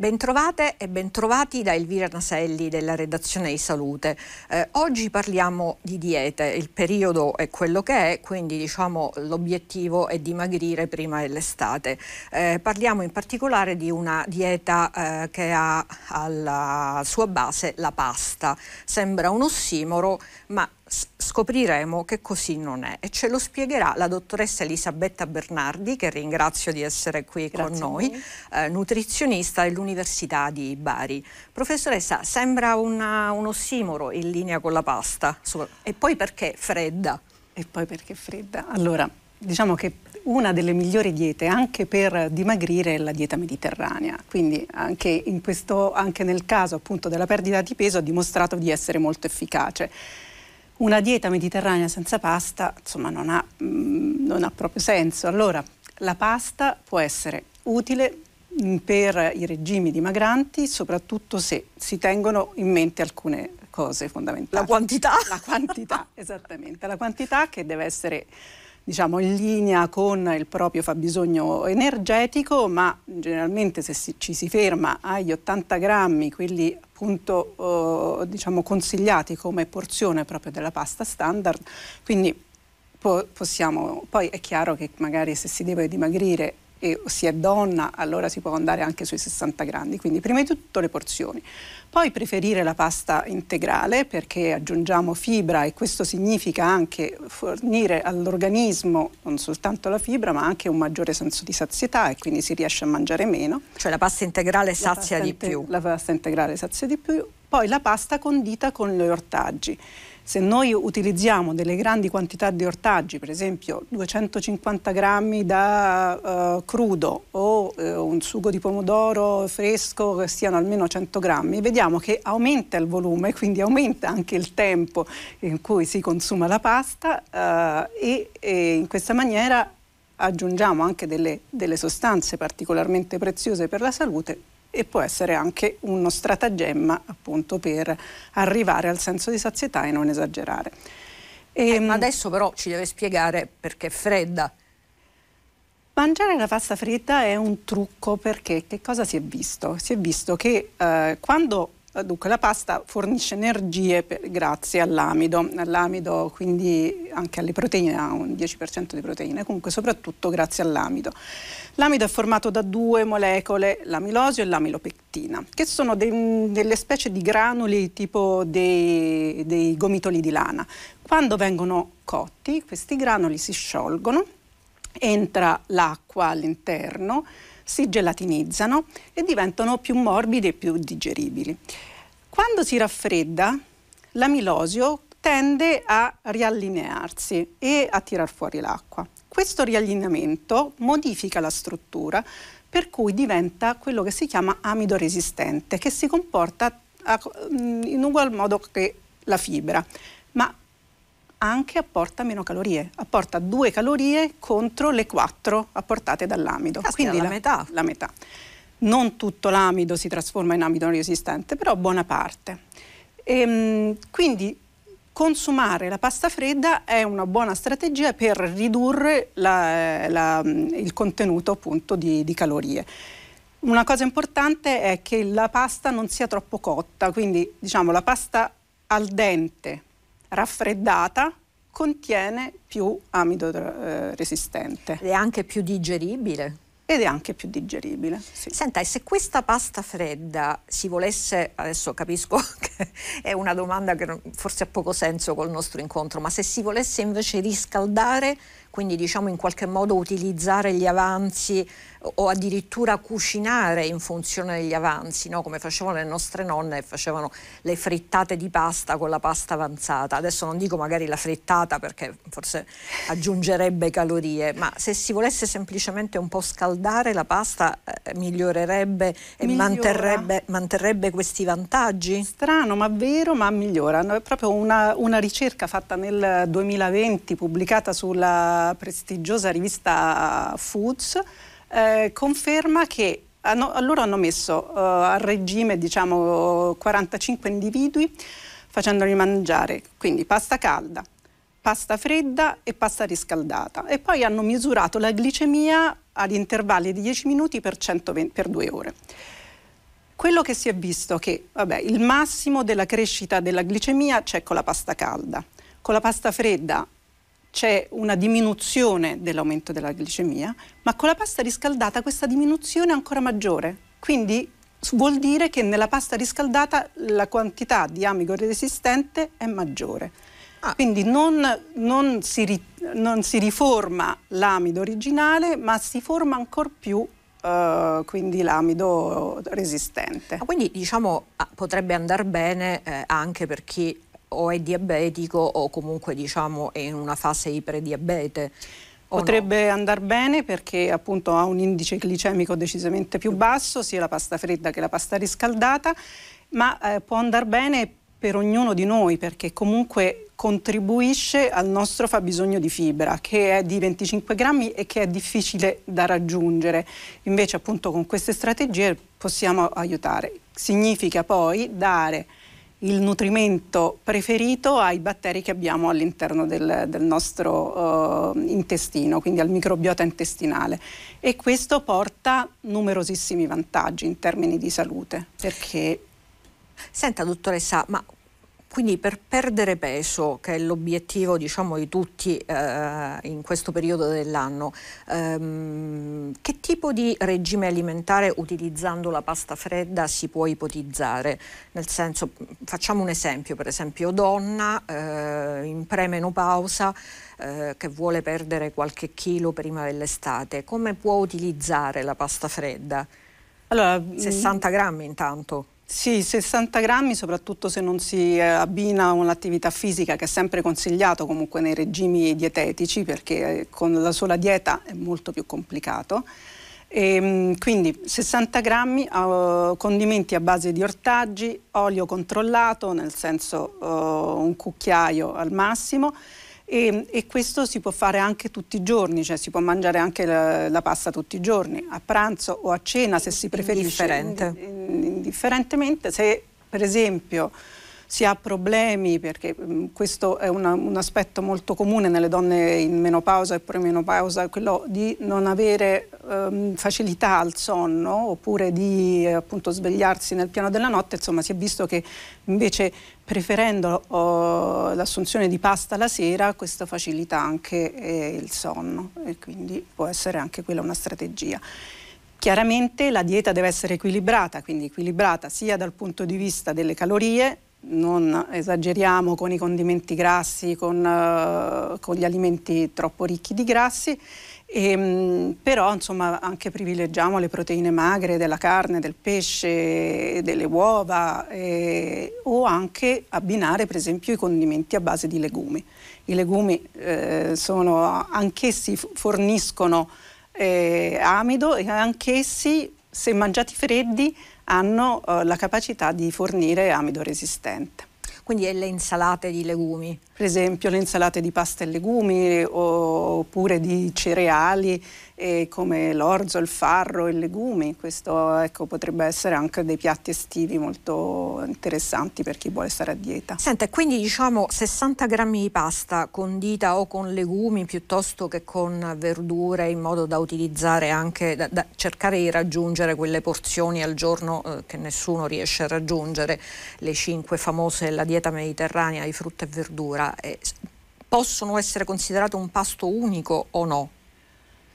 Bentrovate e bentrovati da Elvira Naselli della redazione di Salute. Eh, oggi parliamo di diete, il periodo è quello che è, quindi diciamo l'obiettivo è dimagrire prima dell'estate. Eh, parliamo in particolare di una dieta eh, che ha alla sua base la pasta. Sembra un ossimoro, ma scopriremo che così non è e ce lo spiegherà la dottoressa Elisabetta Bernardi che ringrazio di essere qui Grazie con noi, eh, nutrizionista dell'Università di Bari. Professoressa, sembra una, un ossimoro in linea con la pasta e poi perché fredda? E poi perché fredda? Allora, diciamo che una delle migliori diete anche per dimagrire è la dieta mediterranea, quindi anche, questo, anche nel caso appunto della perdita di peso ha dimostrato di essere molto efficace una dieta mediterranea senza pasta insomma, non, ha, mm, non ha proprio senso. Allora, la pasta può essere utile per i regimi dimagranti, soprattutto se si tengono in mente alcune cose fondamentali. La quantità? La quantità, esattamente. La quantità che deve essere diciamo, in linea con il proprio fabbisogno energetico, ma generalmente se si, ci si ferma agli 80 grammi, quelli appunto eh, diciamo, consigliati come porzione proprio della pasta standard, quindi po- possiamo, poi è chiaro che magari se si deve dimagrire e si è donna, allora si può andare anche sui 60 grammi, quindi prima di tutto le porzioni. Poi preferire la pasta integrale perché aggiungiamo fibra e questo significa anche fornire all'organismo non soltanto la fibra ma anche un maggiore senso di sazietà e quindi si riesce a mangiare meno. Cioè la pasta integrale sazia pasta di più. La pasta integrale sazia di più. Poi la pasta condita con gli ortaggi. Se noi utilizziamo delle grandi quantità di ortaggi, per esempio 250 grammi da uh, crudo o uh, un sugo di pomodoro fresco che siano almeno 100 grammi, vediamo che aumenta il volume, quindi aumenta anche il tempo in cui si consuma la pasta uh, e, e in questa maniera aggiungiamo anche delle, delle sostanze particolarmente preziose per la salute e può essere anche uno stratagemma appunto per arrivare al senso di sazietà e non esagerare. E, eh, ma adesso però ci deve spiegare perché è fredda. Mangiare la pasta fredda è un trucco perché che cosa si è visto? Si è visto che eh, quando Dunque la pasta fornisce energie per, grazie all'amido, all'amido quindi anche alle proteine, ha un 10% di proteine, comunque soprattutto grazie all'amido. L'amido è formato da due molecole, l'amilosio e l'amilopectina, che sono de, delle specie di granuli tipo dei, dei gomitoli di lana. Quando vengono cotti questi granuli si sciolgono, entra l'acqua all'interno, si gelatinizzano e diventano più morbidi e più digeribili. Quando si raffredda, l'amilosio tende a riallinearsi e a tirar fuori l'acqua. Questo riallineamento modifica la struttura per cui diventa quello che si chiama amido resistente, che si comporta in ugual modo che la fibra, ma anche apporta meno calorie, apporta due calorie contro le quattro apportate dall'amido. Caspita, Quindi la, la, metà. la metà. Non tutto l'amido si trasforma in amido resistente, però buona parte. E, ehm, quindi consumare la pasta fredda è una buona strategia per ridurre la, la, il contenuto appunto di, di calorie. Una cosa importante è che la pasta non sia troppo cotta, quindi diciamo la pasta al dente raffreddata contiene più amido eh, resistente. Ed è anche più digeribile. Ed è anche più digeribile. Sì. Senta, e se questa pasta fredda si volesse, adesso capisco che è una domanda che forse ha poco senso col nostro incontro, ma se si volesse invece riscaldare, quindi diciamo in qualche modo utilizzare gli avanzi o addirittura cucinare in funzione degli avanzi, no? come facevano le nostre nonne, facevano le frittate di pasta con la pasta avanzata. Adesso non dico magari la frittata perché forse aggiungerebbe calorie, ma se si volesse semplicemente un po' scaldare la pasta eh, migliorerebbe e manterrebbe, manterrebbe, questi vantaggi? Strano ma vero, ma migliora. È proprio una, una ricerca fatta nel 2020 pubblicata sulla prestigiosa rivista Foods eh, conferma che hanno, loro hanno messo uh, a regime diciamo, 45 individui facendoli mangiare quindi pasta calda, pasta fredda e pasta riscaldata e poi hanno misurato la glicemia ad intervalli di 10 minuti per, 120, per 2 ore. Quello che si è visto è che vabbè, il massimo della crescita della glicemia c'è con la pasta calda, con la pasta fredda c'è una diminuzione dell'aumento della glicemia, ma con la pasta riscaldata questa diminuzione è ancora maggiore. Quindi vuol dire che nella pasta riscaldata la quantità di amido resistente è maggiore. Ah. Quindi non, non, si ri, non, si riforma l'amido originale, ma si forma ancora più Uh, quindi l'amido resistente. quindi diciamo ah, potrebbe andare bene eh, anche per chi o è diabetico o comunque diciamo è in una fase iperdiabete. Potrebbe no? andare bene perché appunto ha un indice glicemico decisamente più basso, sia la pasta fredda che la pasta riscaldata, ma eh, può andare bene per ognuno di noi perché comunque contribuisce al nostro fabbisogno di fibra che è di 25 grammi e che è difficile da raggiungere. Invece appunto con queste strategie possiamo aiutare. Significa poi dare il nutrimento preferito ai batteri che abbiamo all'interno del, del nostro uh, intestino, quindi al microbiota intestinale. E questo porta numerosissimi vantaggi in termini di salute, perché Senta dottoressa, ma quindi per perdere peso, che è l'obiettivo diciamo, di tutti eh, in questo periodo dell'anno, ehm, che tipo di regime alimentare utilizzando la pasta fredda si può ipotizzare? Nel senso, facciamo un esempio, per esempio donna eh, in premenopausa eh, che vuole perdere qualche chilo prima dell'estate, come può utilizzare la pasta fredda? Allora, 60 mm, grammi intanto. Sì, 60 grammi, soprattutto se non si eh, abbina a un'attività fisica che è sempre consigliato comunque nei regimi dietetici perché eh, con la sola dieta è molto più complicato. E, ehm, quindi 60 grammi, uh, condimenti a base di ortaggi, olio controllato, nel senso uh, un cucchiaio al massimo, e, e, questo si può fare anche tutti i giorni, cioè si può mangiare anche la, la pasta tutti i giorni, a pranzo o a cena se si preferisce. Indifferente. Indifferentemente, se per esempio si ha problemi, perché mm, questo è una, un aspetto molto comune nelle donne in menopausa e premenopausa, quello di non avere um, facilità al sonno oppure di eh, appunto svegliarsi nel piano della notte, insomma si è visto che invece preferendo oh, l'assunzione di pasta la sera, questo facilita anche eh, il sonno e quindi può essere anche quella una strategia. Chiaramente la dieta deve essere equilibrata, quindi equilibrata sia dal punto di vista delle calorie, non esageriamo con i condimenti grassi, con, uh, con gli alimenti troppo ricchi di grassi, e, um, però insomma anche privilegiamo le proteine magre della carne, del pesce, delle uova eh, o anche abbinare per esempio i condimenti a base di legumi. I legumi eh, sono, anch'essi forniscono eh, amido e anch'essi se mangiati freddi hanno eh, la capacità di fornire amido resistente. Quindi e le insalate di legumi? Per esempio le insalate di pasta e legumi oppure di cereali eh, come l'orzo, il farro e i legumi. Questo ecco, potrebbe essere anche dei piatti estivi molto interessanti per chi vuole stare a dieta. Senta, quindi diciamo 60 grammi di pasta condita o con legumi piuttosto che con verdure in modo da utilizzare anche, da, da cercare di raggiungere quelle porzioni al giorno eh, che nessuno riesce a raggiungere, le cinque famose della dieta mediterranea di frutta e verdura. Eh, possono essere considerate un pasto unico o no?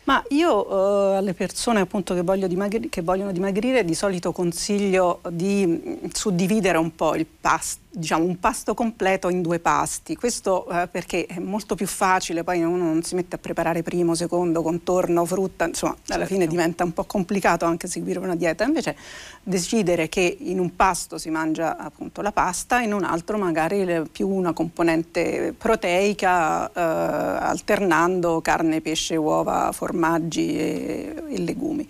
Ma io eh, alle persone appunto che, dimagri- che, vogliono dimagrire di solito consiglio di mh, suddividere un po' il pasto diciamo, un pasto completo in due pasti. Questo eh, perché è molto più facile, poi uno non si mette a preparare primo, secondo, contorno, frutta, insomma, certo. alla fine diventa un po' complicato anche seguire una dieta. Invece decidere che in un pasto si mangia appunto la pasta, in un altro magari più una componente proteica, eh, alternando carne, pesce, uova, formaggi e, e legumi.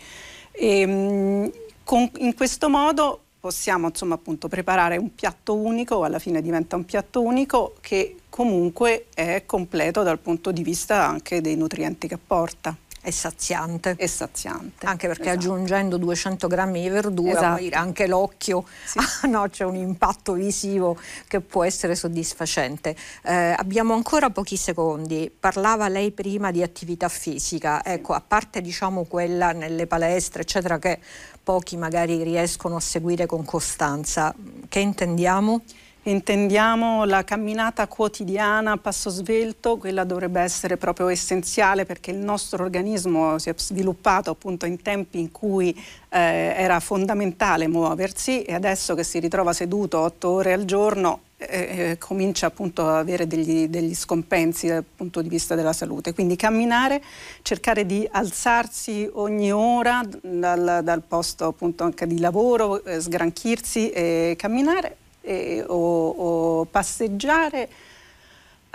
E, mh, con, in questo modo possiamo insomma appunto preparare un piatto unico, alla fine diventa un piatto unico che comunque è completo dal punto di vista anche dei nutrienti che apporta. È saziante. È saziante. Anche perché esatto. aggiungendo 200 grammi di verdura, esatto. anche l'occhio, sì. ah, no, c'è un impatto visivo che può essere soddisfacente. Eh, abbiamo ancora pochi secondi. Parlava lei prima di attività fisica. Ecco, a parte diciamo quella nelle palestre, eccetera, che pochi magari riescono a seguire con costanza. Che intendiamo? intendiamo la camminata quotidiana a passo svelto, quella dovrebbe essere proprio essenziale perché il nostro organismo si è sviluppato appunto in tempi in cui eh, era fondamentale muoversi e adesso che si ritrova seduto otto ore al giorno eh, eh comincia appunto ad avere degli, degli, scompensi dal punto di vista della salute. Quindi camminare, cercare di alzarsi ogni ora dal, dal posto appunto anche di lavoro, eh, sgranchirsi e camminare eh, o, o, passeggiare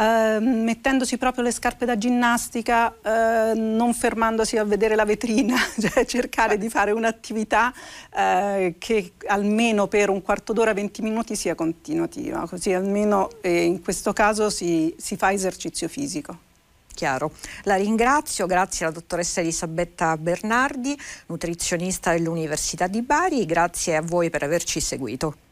eh, mettendosi proprio le scarpe da ginnastica, eh, non fermandosi a vedere la vetrina, cioè cercare di fare un'attività eh, che almeno per un quarto d'ora, 20 minuti sia continuativa, così almeno eh, in questo caso si, si fa esercizio fisico chiaro. La ringrazio, grazie alla dottoressa Elisabetta Bernardi, nutrizionista dell'Università di Bari, grazie a voi per averci seguito.